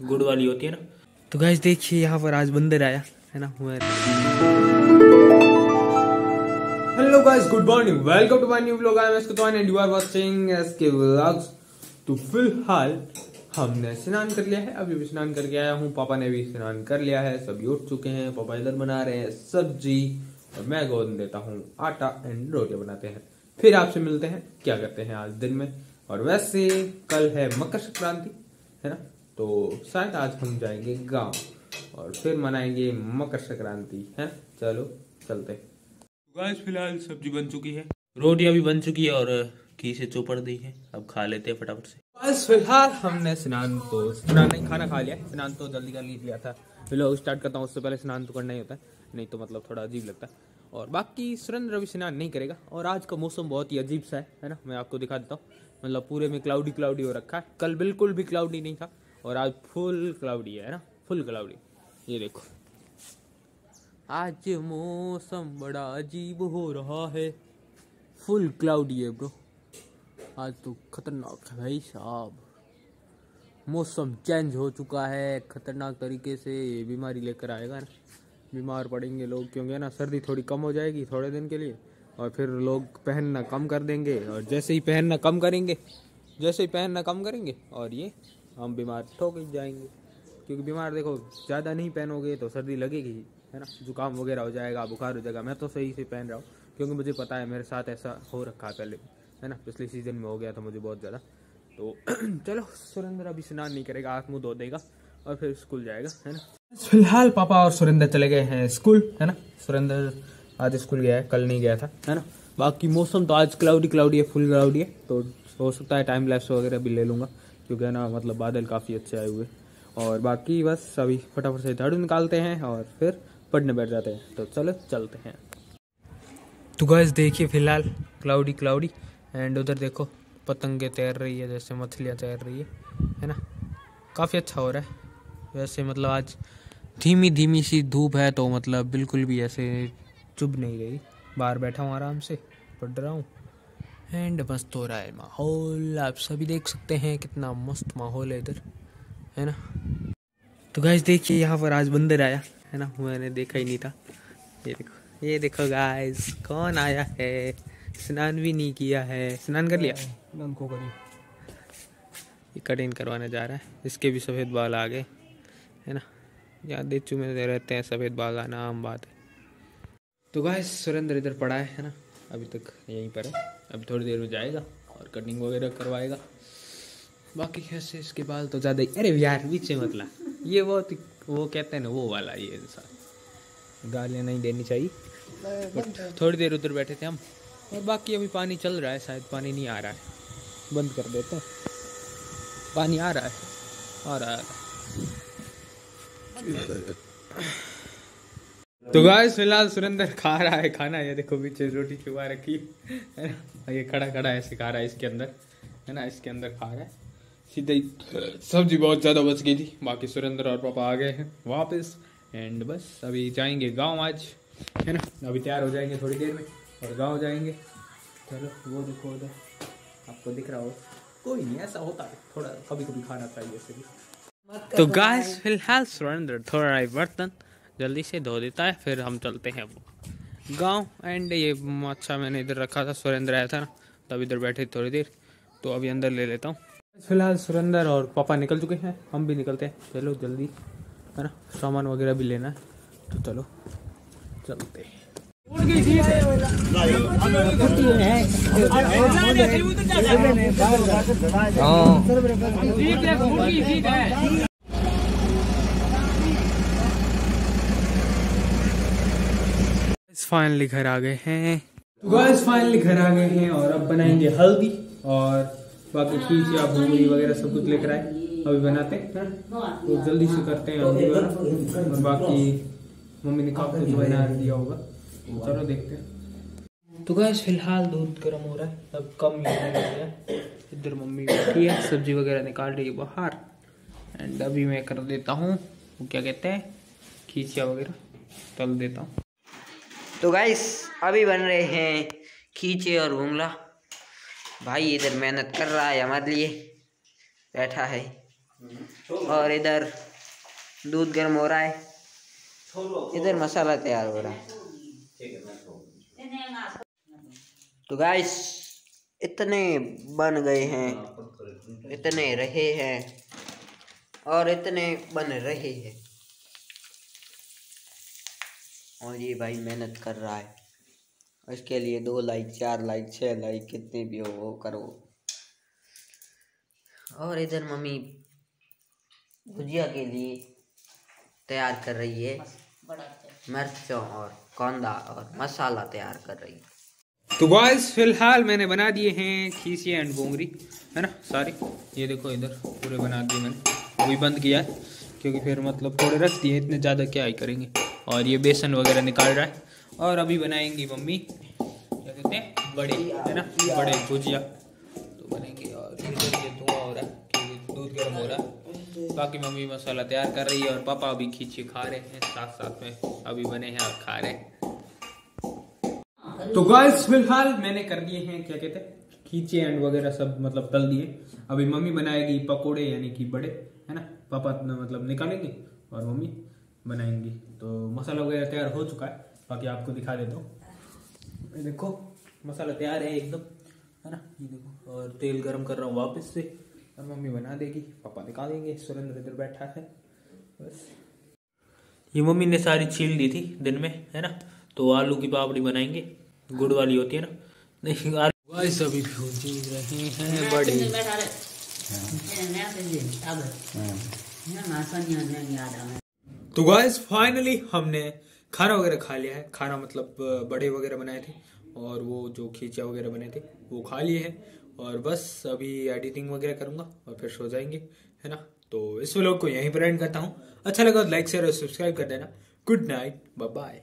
गुड़ वाली होती है ना। तो गैस देखिए यहाँ पर आज बंदर आया है ना hello guys good morning welcome to my new vlog I am SK and you are watching SK vlogs तो फ़िलहाल हमने स्नान कर लिया है। अभी भी स्नान करके आया हूँ। पापा ने भी स्नान कर लिया है। सभी उठ चुके हैं। पापा इधर बना रहे हैं सब्ज़ी। और मैं गोद देता हूँ आटा एंड रोटियाँ बनाते हैं। फिर आपसे मिलते हैं। क्या करते हैं आज दिन में? और वैसे कल है मकर संक्रांति है ना? तो शायद आज हम जाएँगे गाँव और फिर मनाएँगे मकर संक्रांति है? चलो चलते गाइस फ़िलहाल सब्ज़ी बन चुकी है। रोटियाँ भी बन चुकी है और घी से चौपड़ दी है। अब खा लेते हैं फटाफट से। बस फ़िलहाल हमने स्नान तो स्नान नहीं खाना खा लिया। स्नान तो जल्दी कर लिया था। फ़िलहाल स्टार्ट करता हूँ उससे पहले स्नान तो करना ही होता है। नहीं तो मतलब थोड़ा अजीब लगता है। और बाकी सुरेंद्र अभी स्नान नहीं करेगा। और आज का मौसम बहुत ही अजीब सा है है ना? मैं आपको दिखा देता हूँ। मतलब पूरे में क्लाउडी क्लाउडी हो रखा है। कल बिल्कुल भी क्लाउडी नहीं था। और आज फुल क्लाउडी है ना? फुल क्लाउडी ये देखो। आज मौसम बड़ा अजीब हो रहा है। फुल क्लाउडी है ब्रो आज तो खतरनाक है भाई साहब। मौसम चेंज हो चुका है, खतरनाक तरीके से ये बीमारी लेकर आएगा ना। बीमार पड़ेंगे लोग, क्योंकि ना, सर्दी थोड़ी कम हो जाएगी थोड़े दिन के लिए, और फिर लोग पहनना कम कर देंगे, और जैसे ही पहनना कम करेंगे, जैसे ही पहनना कम करेंगे, और ये हम बीमार ठोक जाएँगे। क्योंकि बीमार देखो, ज़्यादा नहीं पहनोगे तो सर्दी लगेगी ही, है ना? जुकाम वगैरह हो जाएगा, बुखार हो जाएगा। मैं तो सही से पहन रहा हूँ, क्योंकि मुझे पता है मेरे साथ ऐसा हो रखा है पहले, है ना? पिछले सीज़न में हो गया था मुझे बहुत ज़्यादा। तो चलो, सुरेंद्र अभी स्नान नहीं करेगा आँख मुँह धो देगा और फिर स्कूल जाएगा, है ना? फ़िलहाल पापा और सुरेंद्र चले गए हैं स्कूल, है ना? सुरेंद्र आज स्कूल गया है, कल नहीं गया था, है ना? बाकी मौसम तो आज क्लाउडी क्लाउडी है फुल क्लाउडी है। तो हो सकता है टाइम लैप्स वगैरह भी ले लूँगा। क्योंकि ना मतलब बादल काफ़ी अच्छे आए हुए। और बाकी बस अभी फटाफट से झाड़ू निकालते हैं और फिर पढ़ने बैठ जाते हैं। तो चलो, चलते हैं। तो गैस देखिए फ़िलहाल क्लाउडी क्लाउडी एंड उधर देखो, पतंगे तैर रही है, जैसे मछलियाँ तैर रही है है ना? काफ़ी अच्छा हो रहा है। वैसे मतलब आज धीमी धीमी सी धूप है तो मतलब बिल्कुल भी ऐसे चुभ नहीं रही। बाहर बैठा हूँ आराम से, पढ़ रहा हूँ। एंड मस्त हो रहा है माहौल आप सभी देख सकते हैं कितना मस्त माहौल है इधर है ना? तो गाइस देखिए यहाँ पर आज बंदर आया है ना? मैंने देखा ही नहीं था। ये देखो ये देखो गाइस कौन आया है? स्नान भी नहीं किया है। स्नान कर लिया? स्नान को करी ये कटिंग करवाने जा रहा है। इसके भी सफ़ेद बाल आ गए है ना? यहाँ देचू में रहते हैं सफ़ेद बाल आना आम बात है। तो गाय सुरेंद्र इधर पड़ा है ना? अभी तक यहीं पर है। अभी थोड़ी देर में जाएगा और कटिंग वगैरह करवाएगा। बाकी कैसे इसके बाल तो ज़्यादा ही अरे यार बीच में मतलब ये बहुत वो कहते हैं ना वो वाला ये इंसान गालियाँ नहीं देनी चाहिए। थोड़ी देर उधर बैठे थे हम। और बाकी अभी पानी चल रहा है शायद पानी नहीं आ रहा है। बंद कर देते हैं। पानी आ रहा है। आ रहा है। तो गाइस फ़िलहाल सुरेंद्र खा रहा है खाना। ये देखो पीछे रोटी चुबा रखी है ना? ये खड़ा खड़ा ऐसे खा रहा है इसके अंदर है ना? इसके अंदर खा रहा है। सीधे सब्ज़ी बहुत ज़्यादा बच गई थी। बाकी सुरेंद्र और पापा आ गए हैं वापस। एंड बस अभी जाएँगे गाँव आज है ना? अभी तैयार हो जाएँगे थोड़ी देर में और गाँव जाएँगे। चलो वो देखो उधर। आपको दिख रहा हो कोई नहीं ऐसा होता है। थोड़ा कभी कभी खाना चाहिए तो गाइस फ़िलहाल सुरेंद्र थोड़ा बर्तन जल्दी से धो देता है फिर हम चलते हैं वो। गाँव एंड ये अच्छा मैंने इधर रखा था सुरेंद्र आया था ना तब इधर बैठे थोड़ी देर तो अभी अंदर ले लेता हूँ। फ़िलहाल सुरेंद्र और पापा निकल चुके हैं हम भी निकलते हैं। चलो जल्दी है ना सामान वगैरह भी लेना है तो चलो चलते हैं। हाँ। फाइनली घर आ गए हैं। तो गाइस फाइनली घर आ गए हैं और अब बनाएँगे हल्दी और बाकी चीज़ या भूंगली वगैरह सब कुछ लेकर आए। अभी बनाते हैं तो जल्दी से करते हैं हल्दी वगैरह और बाकी मम्मी ने काफ़ी कुछ बना दिया होगा। चलो देखते हैं। तो गैस फ़िलहाल दूध गर्म हो रहा है। अब कम ही लग गया इधर मम्मी बैठी है, सब्ज़ी वगैरह निकाल रही है बाहर। एंड अभी मैं कर देता हूँ, वो क्या कहते हैं? खींचिया वगैरह? तल देता हूँ। तो गाइस अभी बन रहे हैं खींचे और भूंगला भाई इधर मेहनत कर रहा है हमारे लिए। बैठा है। और इधर दूध गर्म हो रहा है। इधर मसाला तैयार हो रहा है। तो गाइस इतने बन गए हैं। इतने रहे हैं। और इतने बन रहे हैं। और ये भाई मेहनत कर रहा है। इसके लिए दो लाइक चार लाइक छः लाइक कितने भी हो वो करो। और इधर मम्मी भुजिया के लिए तैयार कर रही है। मिर्चों और कौंदा और मसाला तैयार कर रही। है तो गाइस फ़िलहाल मैंने बना दिए हैं खीसी एंड बोंगरी है ना? सारे ये देखो इधर पूरे बना दिए मैंने। वो भी बंद किया है क्योंकि फिर मतलब थोड़े रख दिए इतने ज़्यादा क्या ही करेंगे। और ये बेसन वगैरह निकाल रहा है। और अभी बनाएँगी मम्मी, क्या कहते हैं, बड़े, है ना, बड़े भुजिया। तो बनेंगे और ये धुआँ हो रहा है क्योंकि दूध गर्म हो रहा है। बाकी मम्मी मसाला तैयार कर रही है और पापा अभी खींचे खा रहे हैं, साथ साथ में अभी बने हैं और खा रहे हैं। तो गाइस फ़िलहाल मैंने कर दिए हैं, क्या कहते हैं, खींचे एंड वगैरह सब मतलब तल दिए। अभी मम्मी बनाएगी पकोड़े, यानी कि बड़े, है ना, पापा मतलब निकालेंगे, और मम्मी बनाएँगी। तो मसाला वगैरह तैयार हो चुका है। बाकी आपको दिखा देता हूँ। ये देखो मसाला तैयार है एकदम है ना? ये देखो और तेल गरम कर रहा हूँ वापस से। और मम्मी बना देगी पापा दिखा निकालेंगे सुरेंद्र इधर बैठा है बस। ये मम्मी ने सारी छील दी थी दिन में है ना? तो आलू की पापड़ी बनाएँगे। गुड़ वाली होती है ना? नहीं आलू। भूजी रहे हैं बड़े। तो गाइस फाइनली हमने खाना वगैरह खा लिया है। खाना मतलब बड़े वगैरह बनाए थे और वो जो खींचा वगैरह बने थे, वो खा लिए हैं। और बस अभी एडिटिंग वगैरह करूँगा और फिर सो जाएँगे, है ना? तो इस व्लॉग को यहीं पर एंड करता हूँ। अच्छा लगा तो लाइक शेयर और सब्सक्राइब कर देना। Good night bye bye